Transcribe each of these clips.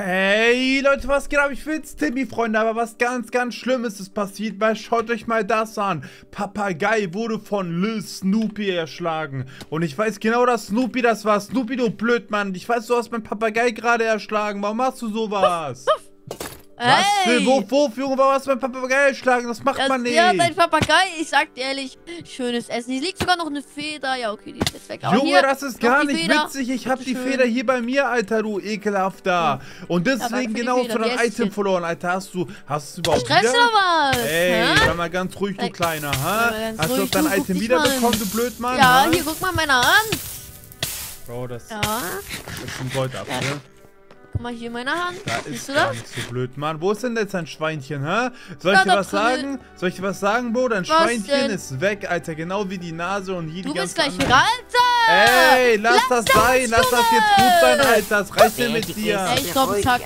Hey Leute, was geht ab? Ich bin's, Timmy, Freunde, aber was ganz, ganz Schlimmes ist passiert, weil schaut euch mal das an. Papagei wurde von Lil Snoopy erschlagen. Und ich weiß genau, dass Snoopy das war. Snoopy, du Blödmann. Ich weiß, du hast mein Papagei gerade erschlagen. Warum machst du sowas? Was Hey! für Wurf, Wurf, Junge, warum hast du mein Papagei erschlagen? Das macht Das, man nicht. ja, dein Papagei, ich sag dir ehrlich, schönes Essen. Hier liegt sogar noch eine Feder. Ja, okay, die ist jetzt weg. Aber Junge, hier, das ist gar nicht Feder. witzig. Ich hab die. Feder hier bei mir, Alter, du ekelhafter. Und für deswegen die genau für dein Item verloren, Alter. Hast du, hast du überhaupt Stress wieder? oder was? Ey, Hä? sei mal ganz ruhig, du. Kleiner, ha? Hast du ruhig, auch dein du, Item wiederbekommen, du Blödmann? Ja, ha? hier, guck mal meiner an. Bro, das Ja, ist ein Goldapfel. Ja. Guck mal hier meine Hand. Da Siehst ist du gar das? nicht so blöd, Mann. Wo ist denn jetzt ein Schweinchen, hä? Soll ich dir was drin. sagen? Soll ich dir was sagen, Bro? Dein Was Schweinchen denn? ist weg, Alter. Genau wie die Nase und hier Du die bist ganzen gleich anderen- wieder. Alter! Ey, lass, das sein. Lass das jetzt gut sein, Alter. Das reicht mir mit dir. Ey, ich glaub, es hackt.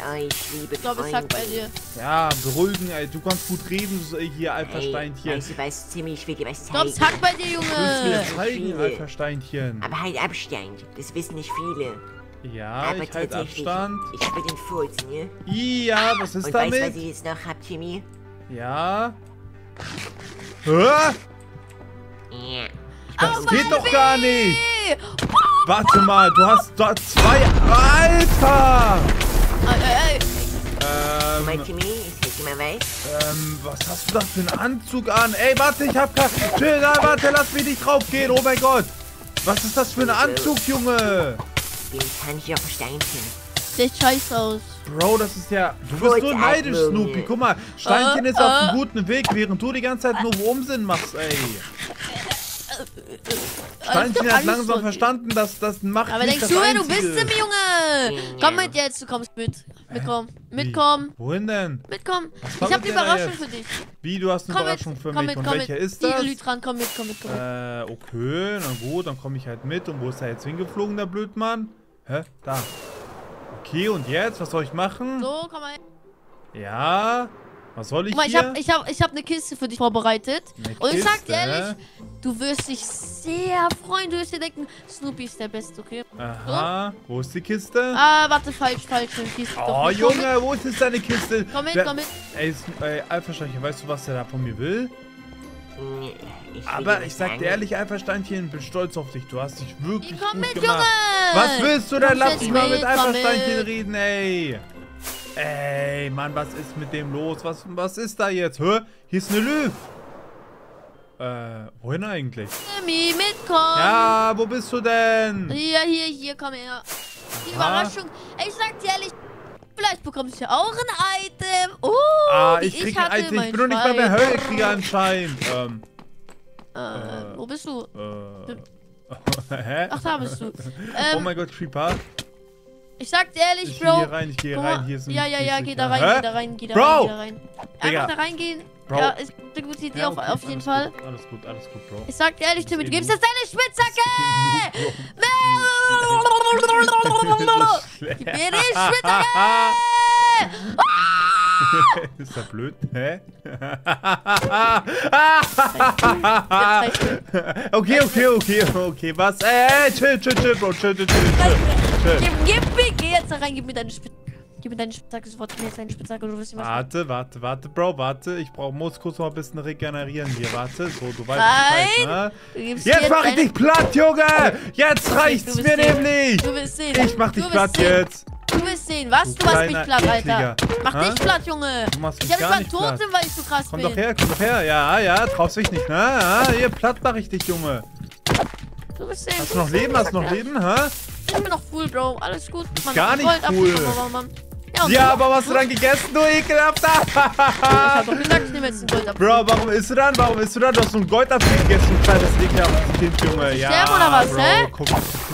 Ich glaube, es hackt bei dir. Ja, beruhigen, ey. Du kannst gut reden, hier, Alpha-Steinchen. Weißt du was, Timmy, ich will dir was Ich glaube, zeigen. es hackt bei dir, Du willst mir Junge. zeigen. Alpha-Steinchen. Aber halt Abstand, das wissen nicht viele. Ja, Aber ich halt tatsächlich, Abstand. Ich spür den Furz, ne? Ja, was ist Und weißt du, was damit? ich jetzt noch hab, Timmy? Ja. Hä? Ja. Das geht doch gar nicht. Warte mal, du hast dort zwei. Alter! ey, ey. Ähm, Timmy, ich ähm, was hast du da für einen Anzug an? Ey, warte, ich hab grad. Chill, warte, lass mich nicht draufgehen. Oh mein Gott. Was ist das für ein Anzug, Junge? Ich bin Tanji auf dem Steinchen. Sieht scheiße aus. Bro, das ist ja. Du bist nur neidisch. Snoopy. Guck mal, Steinchen Äh, ist auf äh. einem guten Weg, während du die ganze Zeit nur Unsinn machst, ey. Steinchen hat langsam verstanden, dass das Macht Aber nicht denkst du, wer du bist, Timmy, Junge? Komm mit jetzt, du kommst mit. Mitkommen. Mitkommen. Wohin denn? Mitkommen. Ich hab eine da Überraschung jetzt? für dich. Wie, du hast eine Komm Überraschung mit. für Komm mich. mit, Und komm welcher mit. ist Die das? Lütran, komm mit, komm mit, komm mit. Äh, okay, na gut, dann komme ich halt mit. Und wo ist er jetzt hingeflogen, der Blödmann? Hä? Da. Okay, und jetzt? Was soll ich machen? So, komm mal. Ja. Was soll ich Guck mal, ich hier? hab, ich hab, ich hab eine Kiste für dich vorbereitet. Eine Und ich sag dir ehrlich, du wirst dich sehr freuen. Du wirst dir denken, Snoopy ist der Beste, okay? Aha. Wo ist die Kiste? Ah, warte, falsch, falsch. Kiste oh, Junge, wo ist deine Kiste? Komm mit, komm mit. Ey, ist, ey Alpha-Steinchen, weißt du, was der da von mir will? Ich Aber ich sag dir ehrlich, Alpha-Steinchen, bin stolz auf dich. Du hast dich wirklich Komm gut mit, gemacht. Junge! Was willst du denn? Lass mich mal mit Alpha-Steinchen mit. reden, ey. Ey, Mann, was ist mit dem los? Was, was ist da jetzt? Hä? Hier ist eine Löw. Äh, wohin eigentlich? Timmy, mitkommen. Ja, wo bist du denn? Hier, hier, hier, komm her. Die. Überraschung. Ey, ich sag dir ehrlich, vielleicht bekommst du ja auch ein Item. Oh, Ah, ich krieg hatte, ein Item. Ich bin noch nicht mal mehr Schwein. Höllekrieger anscheinend. Ähm, Äh, wo bist du? äh. Hä? Ach, da bist du. oh Ähm, mein Gott, Creeper. ich sag dir ehrlich, Ich Bro. hier rein, ich guck mal, rein. Hier ist ein ja, ja, hier ja, geh da rein, geh da rein, geh da Bro! rein, geh da rein. Einfach da reingehen. Bro. Ja, ist eine gute Idee Ja, auf, okay, auf jeden alles Fall. Gut, alles gut, alles gut, Bro. Ich sag dir ehrlich, Timmy, du gibst jetzt deine Spitzhacke! Gib mir die Spitzhacke! ist er blöd? Hä? okay, okay, okay, okay. Was? Ey, chill, chill, chill, Bro. Chill, chill, chill, chill. chill. Gib, gib mir, geh jetzt da rein, gib mir deine Spitzhacke. Gib mir deine Spitzhacke sofort, gib mir jetzt deine Spitzhacke, du wirst nicht was Warte, warte, warte, Bro, warte. Ich brauch, muss kurz noch ein bisschen regenerieren hier. Warte, so, du weißt Nein. Bescheid, ne? Jetzt mach ich dich platt, Junge! Jetzt reicht's mir nämlich! Du wirst sehen. Ich mach dich platt jetzt! Du wirst sehen. Was? Du Du, machst mich platt, Alter. Mach Hä? dich platt, Junge. Du machst mich ich hab gar nicht mal tot, weil ich so krass Komm bin. doch her, komm doch her. Ja, ja, traust dich nicht, ne? Ja, hier, platt mach ich dich, Junge. Du wirst sehen. Hast du noch Leben? Hast du noch Leben, hä? Ich bin noch full, Bro. Alles gut. Mann, gar nicht Gold ab- Ja, Ja, aber was hast du dann gegessen, du ekelhafter? Ich doch gesagt, ich nehme jetzt einen Gold ab. Bro, warum isst du dann? Warum isst du dann? Du hast so ein Goldapfel gegessen, kleines ekelhaftes Kind, Junge. Ja, sterben oder was, Bro, hä? guck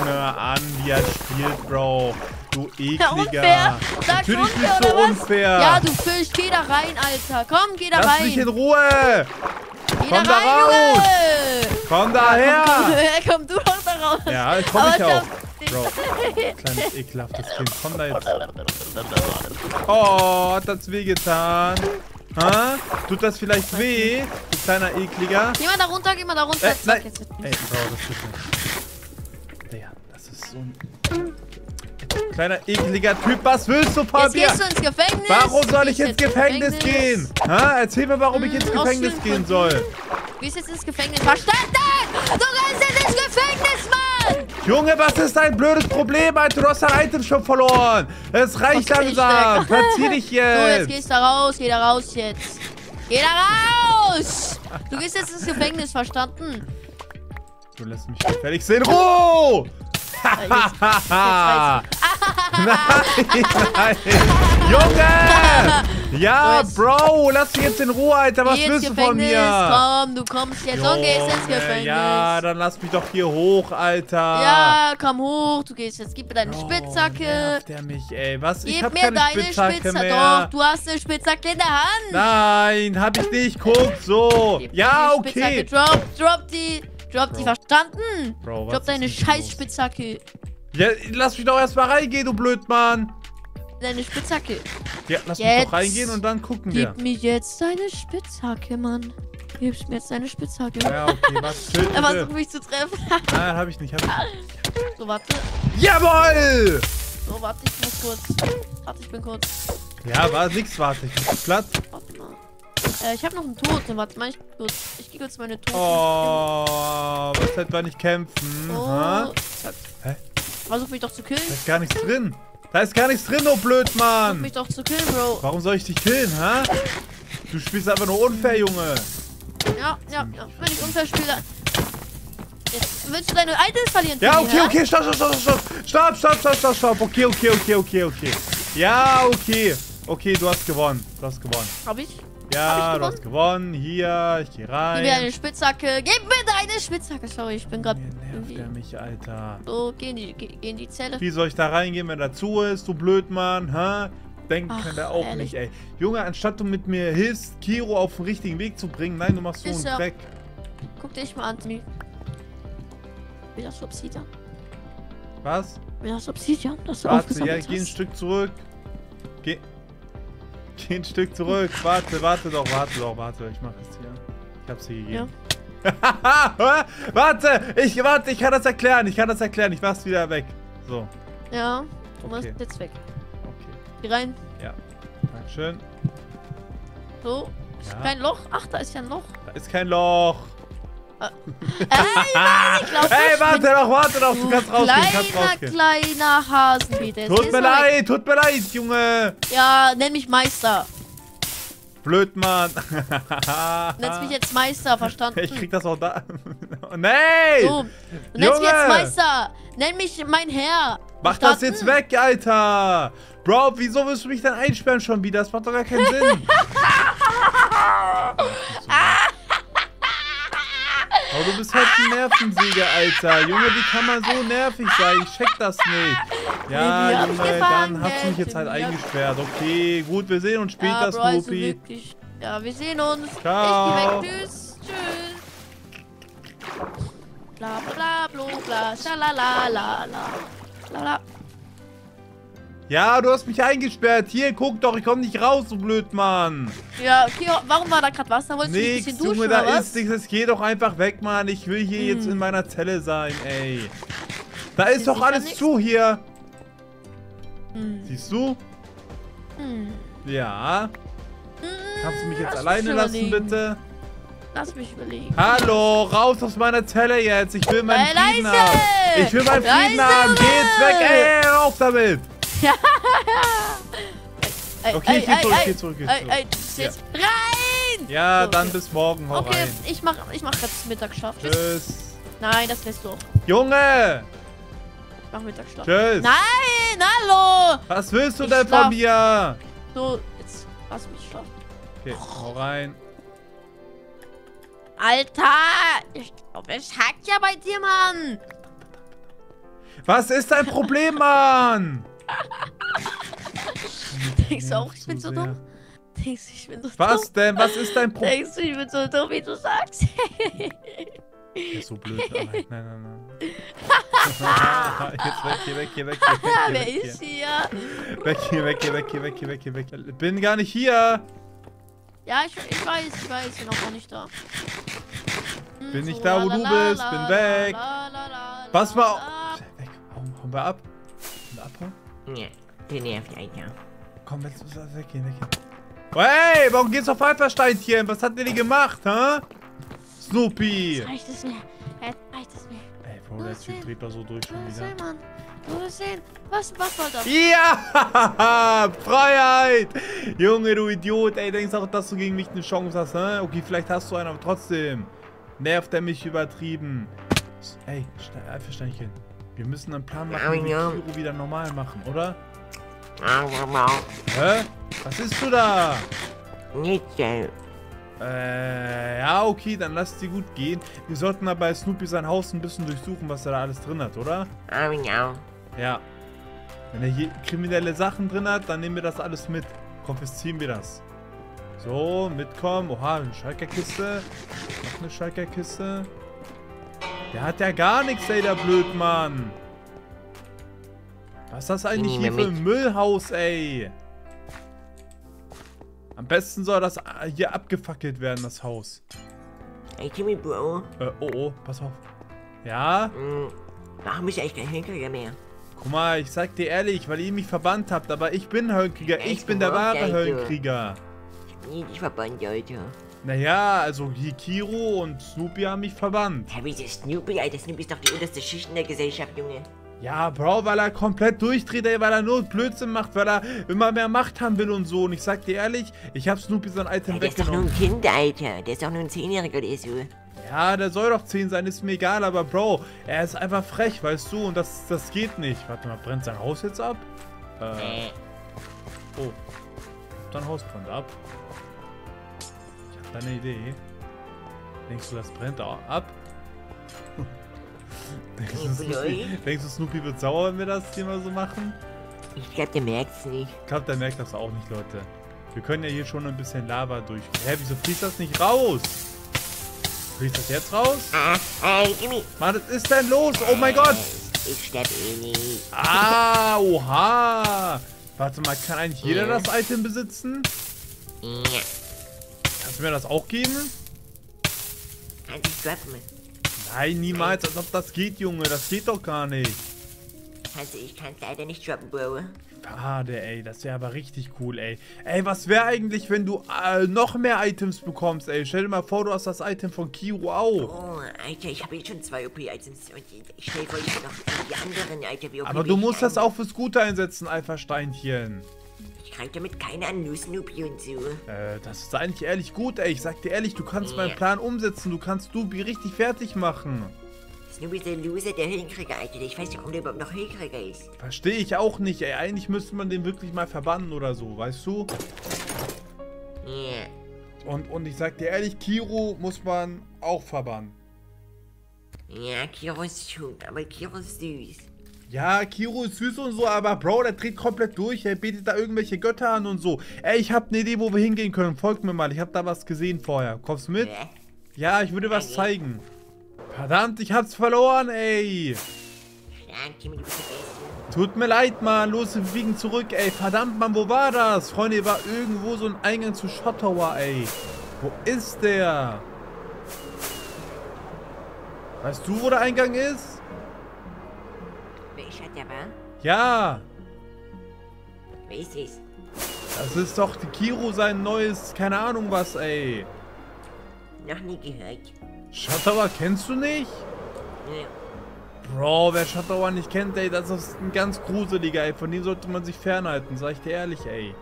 mir an, wie er spielt, Bro. Du ekliger. Ja, unfair. Du Natürlich unfair bist du unfair. Ja, du Fisch, geh da rein, Alter. Komm, geh da Lass rein. mich in Ruhe. Komm da raus. Komm daher. Komm du doch da raus. Ja, komm ich auch. Bro, kleines ekelhaftes Kind, komm da jetzt. Oh, hat das wehgetan? Ha? Tut das vielleicht weh, du kleiner ekliger? Geh mal da runter, geh mal da runter. Äh, nein. Ey, Bro, das tut mir. Digga, das ist so ein kleiner ekliger Typ. Was willst du von Jetzt gehst du ins Gefängnis. Warum soll ich ins Gefängnis gehen? Ha? Erzähl mir, warum ich Hm, ins aus Gefängnis gehen soll. Du gehst jetzt ins Gefängnis. Verstanden? Du gehst jetzt ins Gefängnis, Mann! Junge, was ist dein blödes Problem, Alter? Du hast dein Item schon verloren. Es reicht ich langsam. Verzieh dich So, jetzt jetzt. gehst du da raus. Geh da raus jetzt. Geh da raus! Du gehst jetzt ins Gefängnis, verstanden? Du lässt mich gefällig sehen. Ruhe! Jetzt- Haha! nein, nein. Junge! Ja, Bro, lass mich jetzt in Ruhe, Alter. Was willst du von mir? Komm, du kommst jetzt und gehst ins Gefängnis. Ja, dann lass mich doch hier hoch, Alter. Ja, komm hoch. Du gehst jetzt. Gib mir deine Oh, Spitzhacke. der mich, ey. Was? ich Gib hab mir keine deine Spitzhacke Spitzhacke. mehr. Doch, du hast eine Spitzhacke in der Hand. Nein, hab ich nicht. Guck, so. Gib Ja, die Spitzhacke. okay. Drop, drop die. Drop die, Bro. verstanden? Bro, drop deine scheiß? Spitzhacke. Ja, lass mich doch erstmal reingehen, du Blödmann. Deine Spitzhacke. Ja, lass mich Jetzt. doch reingehen und dann gucken wir. Gib mir jetzt deine Spitzhacke, Mann. Gibst mir jetzt deine Spitzhacke. Ja, okay, was? Chill, Er versucht mich zu treffen. Nein, hab ich nicht, hab ich nicht. so, warte. Jawoll! So, warte, ich muss kurz. Warte, ich bin kurz. Ja, war nix, warte, ich bin platt. Warte mal. Äh, ich habe noch einen Toten. Warte mal, ich kurz. Ich gehe kurz meine Toten. Oh, was hätten wir nicht kämpfen? Oh. ha? Zack. Hä? Versuch mich doch zu killen. Da ist gar nichts drin. Da ist gar nichts drin, du Blödmann. Versuch mich doch zu killen, Bro. Warum soll ich dich killen, ha? Du spielst einfach nur unfair, Junge. Ja, ja, ja. Wenn ich unfair spiele. Jetzt willst du deine Items verlieren. Ja, okay, hä? okay, stopp, stopp, stopp, stopp. Stopp, stopp, stopp, stopp, stopp. Okay, okay, okay, okay, okay. Ja, okay. Okay, du hast gewonnen. Du hast gewonnen. Hab ich? Ja, du hast gewonnen. Hier, ich geh Gib mir deine rein. Spitzhacke. Gib mir deine Spitzhacke. Sorry, ich bin gerade nervt der mich, Alter. So, geh in, die, geh, geh in die Zelle. Wie soll ich da reingehen, wenn er zu ist, du Blödmann, hä? Denken Ach, kann der auch ehrlich. nicht, ey. Junge, anstatt du mit mir hilfst, Kiro auf den richtigen Weg zu bringen, nein, du machst so einen Dreck. Guck dich mal an, Timmy. Wie das Obsidian. Was? Wie das Obsidian, das du Warte, ja, geh ein hast. Stück zurück. Geh. Geh ein Stück zurück. Warte, warte doch, warte doch, warte. Ich mach es hier. Ich hab's hier gegeben. warte, ich, warte, ich kann das erklären. Ich kann das erklären. Ich mach's wieder weg. So, Ja, du Okay. jetzt weg. okay. Geh rein. Dankeschön. So. Ist Ja. kein Loch. Ach, da ist ja ein Loch. Da ist kein Loch. Ey, Mann, ich glaub, Ey, warte doch, warte doch. Du kannst rausgehen, kleiner, kannst rausgehen. kleiner Hasenbiete. Jetzt Tut mir leid, tut mir leid, Junge. Ja, nenn mich Meister. Blöd, Mann. Nennst mich jetzt Meister, verstanden? Ich krieg das auch da. nee! So, du nennst mich jetzt! Meister. Nenn mich mein Herr. Mach das Verstanden? jetzt weg, Alter! Bro, wieso willst du mich dann einsperren schon wieder? Das macht doch gar keinen Sinn. Du bist halt ein Nervensäger, Alter. Junge, wie kann man so nervig sein? Ich check das nicht. Ja, Junge, dann hast du mich jetzt halt eingesperrt. Okay, gut, wir sehen uns später, ja, Bro, also wirklich. Ja, wir sehen uns. Ciao. Ich geh weg. Tschüss. Tschüss. Bla bla bla bla bla. Schalala la la. La la. Ja, du hast mich eingesperrt. Hier, guck doch, ich komm nicht raus, du Blödmann. Ja, okay, warum war da gerade Wasser? Wolltest du Nix, bisschen duschen Junge, da was? ist nichts. Es geht doch einfach weg, Mann. Ich will hier jetzt Hm. in meiner Zelle sein, ey. Da ist Ist doch alles nix? zu hier. Hm. Siehst du? Hm. Ja. Kannst du mich jetzt Lass alleine mich lassen, bitte? Lass mich überlegen. Hallo, raus aus meiner Zelle jetzt. Ich will meinen Ey, Frieden leise! haben. Ich will meinen Frieden haben. Geh jetzt weg, ey, auf damit. Ey, Okay, ich geh zurück, geh zurück, geh zurück. rein! Ja, So, dann okay. bis morgen. Hau Okay, rein. ich mach, ich mach jetzt Mittagsschlaf. Tschüss. Tschüss. Nein, das lässt du auch. Junge! Ich mach Mittagsschlaf. Tschüss. Nein, hallo! Was willst du Ich denn schlaf. von mir? So, jetzt lass mich schlafen. Okay, hau rein. Alter! Ich glaube, es hackt ja bei dir, Mann! Was ist dein Problem, Mann? Denkst du auch, ich bin so dumm? Denkst du, ich bin so Was dumm? denn? Was ist dein Problem? Denkst du, ich bin so dumm, wie du sagst? Der ist so blöd. Nein, nein, nein, nein. Jetzt weg hier, weg hier, weg hier, weg hier, Wer weg ist hier. hier? Weg hier, weg hier, weg hier, weg hier, weg hier, weg hier. Bin gar nicht hier. Ja, ich, ich weiß, ich weiß, ich bin auch noch nicht da. Hm, Bin nicht da, wo du bist, bin weg. Pass mal auf. Weg. Hauen, wir ab. Hauen wir abhauen? Ja, der nervt, Alter. Komm, jetzt muss er weggehen, weggehen. Hey, warum geht's auf Alpha-Steinchen? Was hat der denn gemacht, hä? Snoopy! Jetzt reicht es mir. Jetzt reicht es mir. Ey, Bro, der Typ dreht da so durch Du schon wieder. sehen, Mann. Du wirst sehen. Was, was war das? Ja! Freiheit! Junge, du Idiot. Ey, denkst auch, dass du gegen mich eine Chance hast, ne? Okay, vielleicht hast du einen, aber trotzdem. Nervt er mich übertrieben. Ey, Ste- Alpha-Steinchen. Wir müssen einen Plan machen, wie wir Ja, ja. Kiro wieder normal machen, oder? Hä? Was ist du da? Nicht so. Äh, ja, okay, dann lass die gut gehen. Wir sollten aber bei Snoopy sein Haus ein bisschen durchsuchen, was er da alles drin hat, oder? Au. Ja. Wenn er hier kriminelle Sachen drin hat, dann nehmen wir das alles mit. Konfiszieren wir das. So, mitkommen. Oha, eine Schalkerkiste. Noch eine Schalkerkiste. Der hat ja gar nichts, ey, der Blödmann. Was ist das eigentlich hier für ein. Müllhaus, ey? Am besten soll das äh, hier abgefackelt werden, das Haus. Hey, Timmy, Bro. Äh, oh, oh, pass auf. Ja? Hm, warum du eigentlich kein Hänker mehr? Guck mal, ich sag dir ehrlich, weil ihr mich verbannt habt, aber ich bin Höllenkrieger. Ich Echt, bin der wahre nicht, Höllenkrieger. Nie dich verbannt, Alter. Naja, also hier Kiro und Snoopy haben mich verbannt. Hä, wieso Snoopy, Alter? Snoopy ist doch die unterste Schicht in der Gesellschaft, Junge. Ja, Bro, weil er komplett durchdreht, ey, weil er nur Blödsinn macht, weil er immer mehr Macht haben will und so. Und ich sag dir ehrlich, ich hab Snoopy sein Item Ja, der ist doch nur weggenommen. ein Kind, Alter. Der ist doch nur ein Zehnjähriger oder so. Ja, der soll doch 10 sein, ist mir egal, aber Bro, er ist einfach frech, weißt du, und das, das geht nicht. Warte mal, brennt sein Haus jetzt ab? Äh, oh. Dein Haus brennt ab. Ich hab da eine Idee. Denkst du, das brennt auch ab? denkst, du, Snoopy, denkst du, Snoopy wird sauer, wenn wir das hier mal so machen? ich glaub, der merkt's nicht. Ich glaube, der merkt das auch nicht, Leute. Wir können ja hier schon ein bisschen Lava durch. Hä, wieso fließt das nicht raus? Fließt das jetzt raus? Ah, ey, Timmy. Mann, was ist denn los? Oh mein Gott! Ich sterb eh nicht. Ah, oha! Warte mal, kann eigentlich jeder das Item besitzen? Ja. Kannst du mir das auch geben? Kannst dich droppen. Nein, niemals, als ob das geht, Junge. Das geht doch gar nicht. Du, ich kann's leider nicht droppen, Bro. Schade, ey. Das wäre aber richtig cool, ey. Ey, was wäre eigentlich, wenn du äh, noch mehr Items bekommst, ey? Stell dir mal vor, du hast das Item von Kiro auch. Oh, Alter, ich habe jetzt schon zwei OP-Items und ich stell vor, ich noch die anderen, Alter, wie OP Aber du ich musst das auch fürs Gute einsetzen, Alpha-Steinchen. Ich greif damit keine an, nur Snoopy und so. Äh, das ist eigentlich ehrlich gut, ey. Ich sag dir ehrlich, du kannst meinen Ja. Plan umsetzen. Du kannst Dubi richtig fertig machen. Snoopy ist der Loser, der Höhenkrieger, Alter. Ich weiß nicht, warum der überhaupt noch Höhenkrieger ist. Verstehe ich auch nicht, ey. Eigentlich müsste man den wirklich mal verbannen oder so, weißt du? Ja. Und, und ich sag dir ehrlich, Kiro muss man auch verbannen. Ja, Kiro ist schuld, aber Kiro ist süß. Ja, Kiro ist süß und so, aber Bro, der dreht komplett durch. Er betet da irgendwelche Götter an und so. Ey, ich hab eine Idee, wo wir hingehen können. Folgt mir mal. Ich hab da was gesehen vorher. Kommst du mit? Ja, ich würde was zeigen. Verdammt, ich hab's verloren, ey. Tut mir leid, Mann. Los, wir fliegen zurück, ey. Verdammt, Mann, wo war das? Freunde, hier war irgendwo so ein Eingang zu Shot Tower, ey. Wo ist der? Weißt du, wo der Eingang ist? War? Ja, Wer ist es? das ist doch die Kiro sein neues, keine Ahnung was, ey. Noch nie gehört. Tower kennst du nicht? Ja. Bro, wer Tower nicht kennt, ey, das ist ein ganz gruseliger, ey. Von dem sollte man sich fernhalten, sag ich dir ehrlich, ey.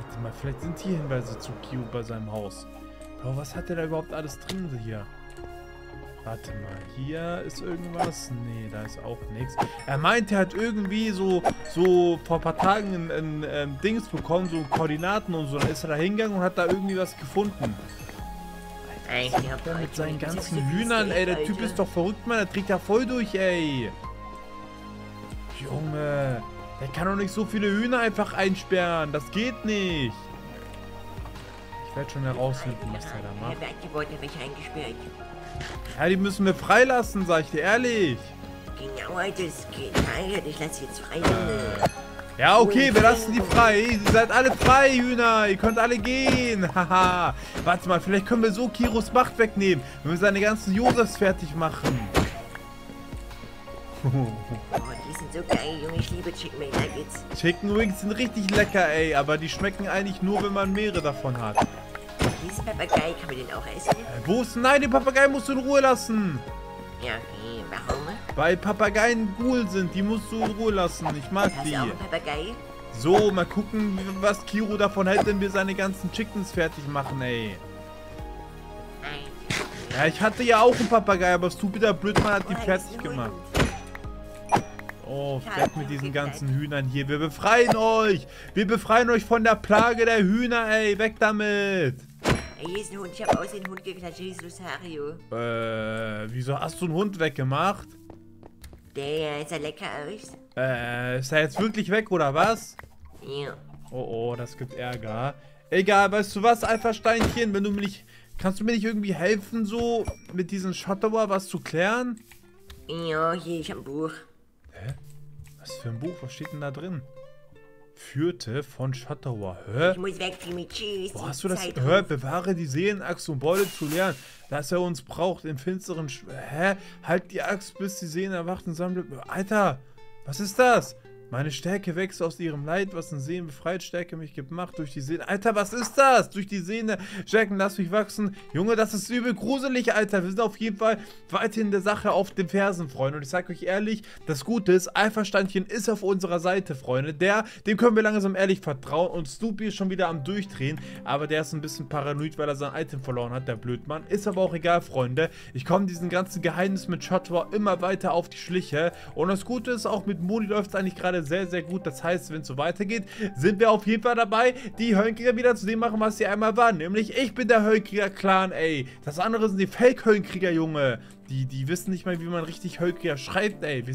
Warte mal, vielleicht sind hier Hinweise zu Kyo bei seinem Haus. Bro, was hat der da überhaupt alles drin hier? Warte mal, hier ist irgendwas? Nee, da ist auch nichts. Er meint, er hat irgendwie so, so vor ein paar Tagen ein, ein, ähm, Dings bekommen, so Koordinaten und so. Dann ist er da hingegangen und hat da irgendwie was gefunden. Der mit seinen ganzen Hühnern, ey? Der Typ ist doch verrückt, Mann. Der dreht ja voll durch, ey. Junge, der kann doch nicht so viele Hühner einfach einsperren. Das geht nicht. Ich werde schon herausfinden, was der da macht. Der Werkgebäude habe ich eingesperrt. Ja, die müssen wir freilassen, sag ich dir ehrlich. Genau, das geht. Alter, ich lasse jetzt frei. Junge. Ja, okay, wir lassen die frei. Ihr seid alle frei, Hühner. Ihr könnt alle gehen. Haha. Warte mal, vielleicht können wir so Kiros Macht wegnehmen, wenn wir seine ganzen Josefs fertig machen. Oh, Die sind so geil, Junge. Ich liebe Chicken McNuggets. Chicken Wings sind richtig lecker, ey. Aber die schmecken eigentlich nur, wenn man mehrere davon hat. Diesen Papagei, kann man den auch essen? Wo ist... Nein, den Papagei musst du in Ruhe lassen. Ja, okay. Warum? Weil Papageien cool sind. Die musst du in Ruhe lassen. Ich mag Hast die. du auch einen Papagei? So, mal gucken, was Kiro davon hält, wenn wir seine ganzen Chickens fertig machen, ey. Nein. Ja, ich hatte ja auch einen Papagei, aber Stupider Blödmann hat die Oh, fertig gemacht. Oh, weg mit diesen ganzen Hühnern hier. Wir befreien euch. Wir befreien euch von der Plage der Hühner, ey. Weg damit. Ey, hier ist ein Hund. Ich habe aus den Hund geklatscht. Hier ist Lusario. Äh, wieso hast du einen Hund weggemacht? Der sah lecker aus. Äh, ist er jetzt wirklich weg, oder was? Ja. Oh, oh, das gibt Ärger. Egal, weißt du was, Alpha-Steinchen, wenn du mir nicht... Kannst du mir nicht irgendwie helfen, so mit diesem Shottower was zu klären? Ja, hier, ich hab ein Buch. Hä? Was für ein Buch? Was steht denn da drin? Führte von Shottower. Hä? Ich muss weg, Timmy. Tschüss. Wo hast du das Zeit gehört? Bewahre die Seelenachse, um Beute zu lernen, dass er uns braucht in finsteren... Sch Hä? Halt die Axt, bis die Seelen erwacht und sammelt... Alter, was ist das? Meine Stärke wächst aus ihrem Leid, was in Seen befreit, Stärke mich gemacht durch die Sehnen. Alter, was ist das? Durch die Sehne stärken, lass mich wachsen. Junge, das ist übel gruselig, Alter. Wir sind auf jeden Fall weiterhin der Sache auf den Fersen, Freunde. Und ich sag euch ehrlich, das Gute ist, Alpha-Standchen ist auf unserer Seite, Freunde. Der, dem können wir langsam ehrlich vertrauen. Und Snoopy ist schon wieder am Durchdrehen. Aber der ist ein bisschen paranoid, weil er sein Item verloren hat, der Blödmann. Ist aber auch egal, Freunde. Ich komme diesen ganzen Geheimnis mit Shotwar immer weiter auf die Schliche. Und das Gute ist, auch mit Moni läuft es eigentlich gerade sehr, sehr gut. Das heißt, wenn es so weitergeht, sind wir auf jeden Fall dabei, die Höllenkrieger wieder zu dem machen, was sie einmal waren. Nämlich, ich bin der Höllenkrieger-Clan, ey. Das andere sind die Fake-Höllenkrieger, Junge. Die, die wissen nicht mal, wie man richtig Höllenkrieger schreibt, ey. Wir